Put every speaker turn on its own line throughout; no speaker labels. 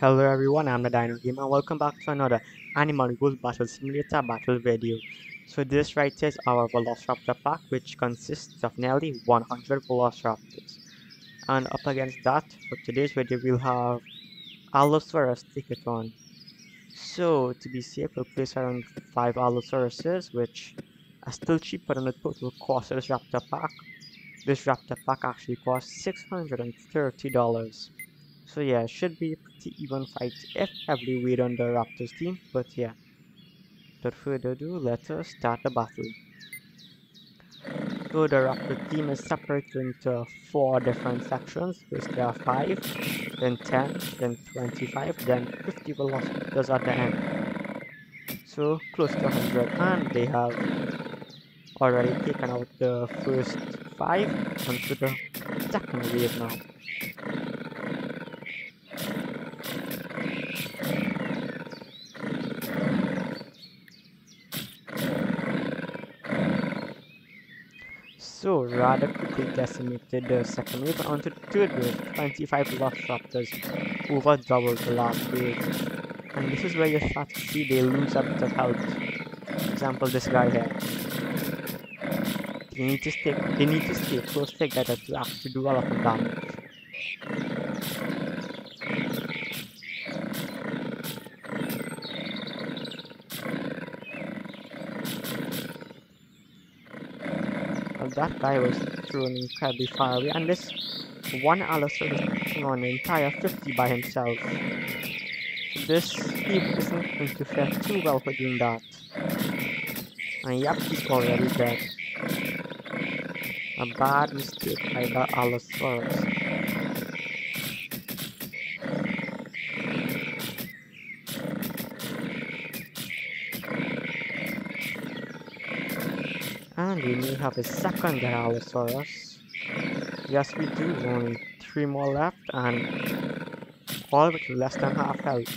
Hello everyone, I'm the Dino Gamer and welcome back to another Animal Revolt Battle Simulator battle video. So this right here is our Velociraptor pack which consists of nearly 100 Velociraptors. And up against that, for today's video we'll have Allosaurus take it on. So to be safe we'll place around 5 Allosauruses which are still cheaper than the total cost of this Raptor pack. This Raptor pack actually costs $630. So yeah, should be a pretty even fight if heavily weighed on the Raptors team, but yeah. Without further ado, let us start the battle. So the Raptor team is separated into 4 different sections, first there are 5, then 10, then 25, then 50 velocities at the end. So close to 100 and they have already taken out the first 5 onto the second wave now. So rather quickly decimated the second wave onto third wave, 25 Velociraptors over double the last wave. And this is where you start to see they lose a bit of health. For example, this guy here. They need to stay they need to stay close together to actually do a lot of damage. Well, that guy was thrown incredibly far away, and this one Allosaurus is pushing on the entire 50 by himself. This speed isn't going to fare too well for doing that. And yep, he's already dead. A bad mistake by the Allosaurus. And we may have a second Allosaurus. Yes, we do. Only three more left, and all with less than half health.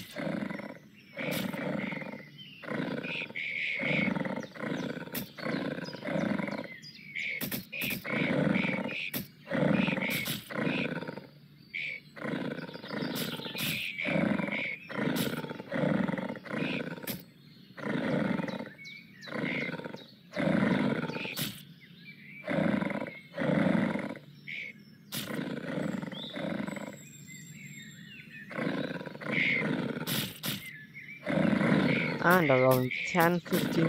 And around 10-15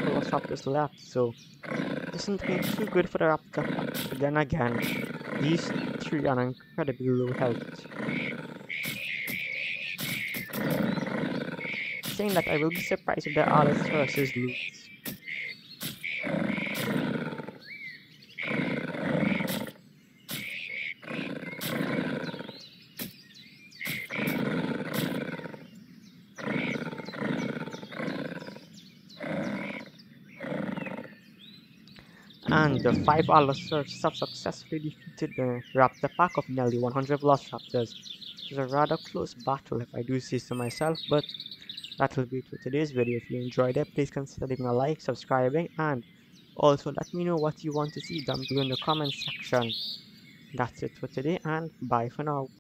Velociraptors left, so isn't looking too good for the Raptor. But then again, these three are incredibly low health. Saying that I will be surprised if the Allosaurus lose. And the 5 Allosaurus have successfully defeated the Raptor pack of nearly 100 Velociraptors. It was a rather close battle if I do say so myself, but that will be it for today's video. If you enjoyed it, please consider leaving a like, subscribing, and also let me know what you want to see down below in the comment section. That's it for today, and bye for now.